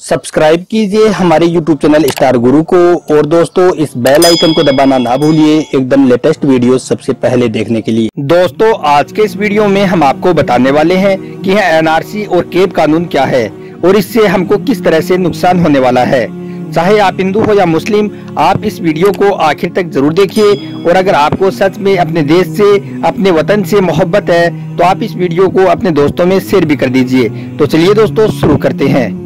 Subscribe कीजिए हमारे YouTube channel star गुरु को। और दोस्तों, इस बेल आइकन को दबाना ना भूलिए, एकदम लेटेस्ट वीडियो सबसे पहले देखने के लिए। दोस्तों, आज के इस वीडियो में हम आपको बताने वाले हैं कि यह एनआरसी और केब कानून क्या है, और इससे हमको किस तरह से नुकसान होने वाला है। चाहे आप हिंदू हो या मुस्लिम, आप इस वीडियो को आखिर तक ज़रूर देखिए, और अगर आपको सच में अपने देश से, अपने वतन से मोहब्बत है तो आप इस वीडियो को अपने दोस्तों में शेयर भी कर दीजिए। तो चलिए दोस्तों, शुरू करते हैं।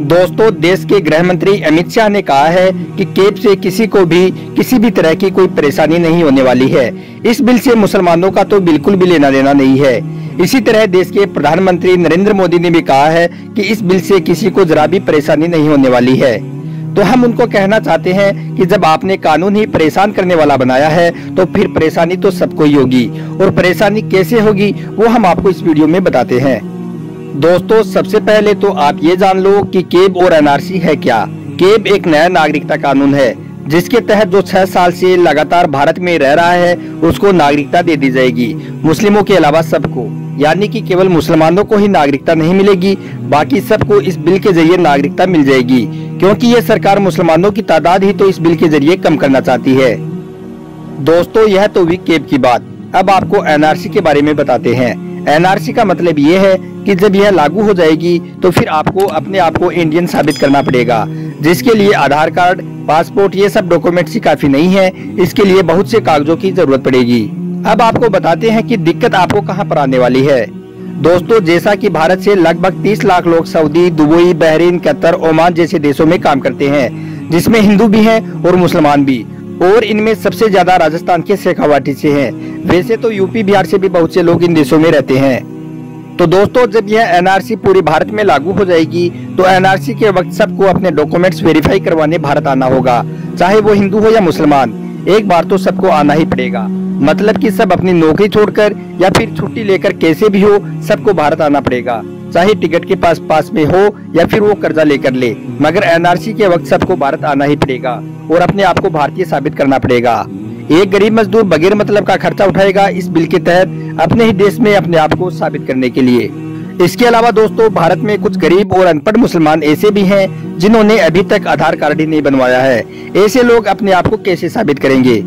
दोस्तों, देश के गृह मंत्री अमित शाह ने कहा है कि केप से किसी को भी, किसी भी तरह की कोई परेशानी नहीं होने वाली है। इस बिल से मुसलमानों का तो बिल्कुल भी लेना देना नहीं है। इसी तरह देश के प्रधानमंत्री नरेंद्र मोदी ने भी कहा है कि इस बिल से किसी को जरा भी परेशानी नहीं होने वाली है। तो हम उनको कहना चाहते हैं कि जब आपने कानून ही परेशान करने वाला बनाया है तो फिर परेशानी तो सबको ही होगी। और परेशानी कैसे होगी, वो हम आपको इस वीडियो में बताते हैं। दोस्तों, सबसे पहले तो आप ये जान लो कि केब और एनआरसी है क्या। केब एक नया नागरिकता कानून है, जिसके तहत जो छह साल से लगातार भारत में रह रहा है, उसको नागरिकता दे दी जाएगी। मुस्लिमों के अलावा सबको, यानी कि केवल मुसलमानों को ही नागरिकता नहीं मिलेगी, बाकी सबको इस बिल के ज़रिए नागरिकता मिल जाएगी। क्योंकि ये सरकार मुसलमानों की तादाद ही तो इस बिल के ज़रिए कम करना चाहती है। दोस्तों, यह तो हुई केब की बात। अब आपको एनआरसी के बारे में बताते हैं। एनआरसी का मतलब ये है कि जब यह लागू हो जाएगी तो फिर आपको अपने आप को इंडियन साबित करना पड़ेगा। जिसके लिए आधार कार्ड, पासपोर्ट, ये सब डॉक्यूमेंट्स ही काफ़ी नहीं है। इसके लिए बहुत से कागजों की ज़रूरत पड़ेगी। अब आपको बताते हैं कि दिक्कत आपको कहाँ पर आने वाली है। दोस्तों, जैसा कि भारत से लगभग 30 लाख लोग Saudi, Dubai, Bahrain, Qatar, Oman जैसे देशों में काम करते हैं, जिसमें हिंदू भी हैं और मुसलमान भी। और इनमें सबसे ज़्यादा राजस्थान के शेखावाटी से हैं। वैसे तो यूपी, बिहार से भी बहुत से लोग इन देशों में रहते हैं। तो दोस्तों, जब यह एनआरसी पूरी भारत में लागू हो जाएगी तो एनआरसी के वक्त सबको अपने डॉक्यूमेंट्स वेरीफाई करवाने भारत आना होगा, चाहे वो हिंदू हो या मुसलमान। एक बार तो सबको आना ही पड़ेगा। मतलब कि सब अपनी नौकरी छोड़कर या फिर छुट्टी लेकर कैसे भी हो, सबको भारत आना पड़ेगा। चाहे टिकट के पास पास में हो या फिर वो कर्जा लेकर ले, मगर एनआरसी के वक्त सबको भारत आना ही पड़ेगा और अपने आप को भारतीय साबित करना पड़ेगा। एक गरीब मजदूर बगैर मतलब का खर्चा उठाएगा इस बिल के तहत अपने ही देश में अपने आप को साबित करने के लिए। इसके अलावा दोस्तों, भारत में कुछ गरीब और अनपढ़ मुसलमान ऐसे भी हैं जिन्होंने अभी तक आधार कार्ड ही नहीं बनवाया है। ऐसे लोग अपने आप को कैसे साबित करेंगे?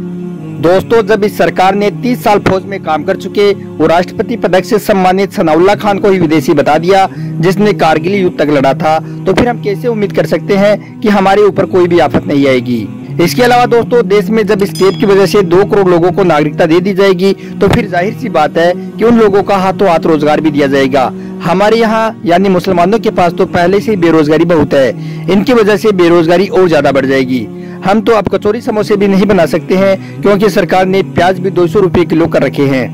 दोस्तों, जब इस सरकार ने 30 साल फौज में काम कर चुके और राष्ट्रपति पदक से सम्मानित सनाउल्ला खान को ही विदेशी बता दिया, जिसने कारगिल युद्ध तक लड़ा था। तो फिर हम कैसे उम्मीद कर सकते हैं कि हमारे ऊपर कोई भी आफत नहीं आएगी? इसके अलावा दोस्तों, देश में जब इस केप की वजह से दो करोड़ लोगों को नागरिकता दे दी जाएगी तो फिर ज़ाहिर सी बात है कि उन लोगों का हाथों हाथ रोज़गार भी दिया जाएगा। हमारे यहाँ, यानी मुसलमानों के पास तो पहले से बेरोजगारी बहुत है। इनकी वजह से बेरोजगारी और ज़्यादा बढ़ जाएगी। हम तो अब कचौरी समोसे भी नहीं बना सकते हैं, क्योंकि सरकार ने प्याज भी दो सौ रूपए किलो कर रखे हैं।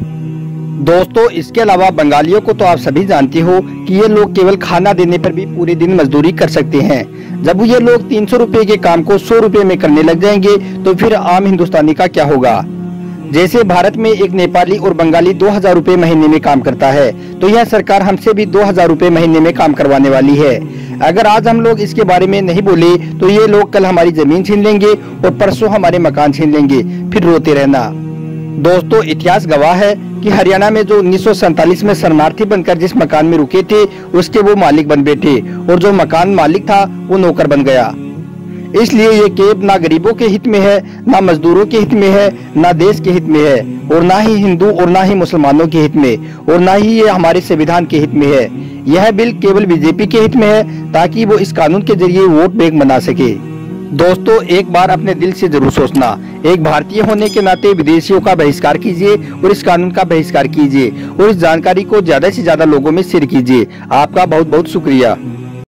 दोस्तों, इसके अलावा बंगालियों को तो आप सभी जानते हो कि ये लोग केवल खाना देने पर भी पूरे दिन मजदूरी कर सकते हैं। जब ये लोग तीन सौ रूपए के काम को सौ रूपए में करने लग जाएँगे तो फिर आम हिंदुस्तानी का क्या होगा? जैसे भारत में एक नेपाली और बंगाली दो हज़ार रूपए महीने में काम करता है तो यह सरकार हमसे भी दो हज़ार रूपए महीने में काम करवाने वाली है। अगर आज हम लोग इसके बारे में नहीं बोले तो ये लोग कल हमारी ज़मीन छीन लेंगे और परसों हमारे मकान छीन लेंगे। फिर रोते रहना। दोस्तों, इतिहास गवाह है कि हरियाणा में जो उन्नीस में शरणार्थी बनकर जिस मकान में रुके थे, उसके वो मालिक बन बैठे और जो मकान मालिक था, वो नौकर बन गया। इसलिए ये केब ना गरीबों के हित में है, ना मजदूरों के हित में है, ना देश के हित में है, और ना ही हिंदू और ना ही मुसलमानों के हित में, और ना ही ये हमारे संविधान के हित में है। यह बिल केवल बीजेपी के हित में है, ताकि वो इस कानून के ज़रिए वोट बैंक बना सके। दोस्तों, एक बार अपने दिल से ज़रूर सोचना। एक भारतीय होने के नाते विदेशियों का बहिष्कार कीजिए और इस कानून का बहिष्कार कीजिए, और इस जानकारी को ज़्यादा से ज़्यादा लोगों में शेयर कीजिए। आपका बहुत बहुत शुक्रिया।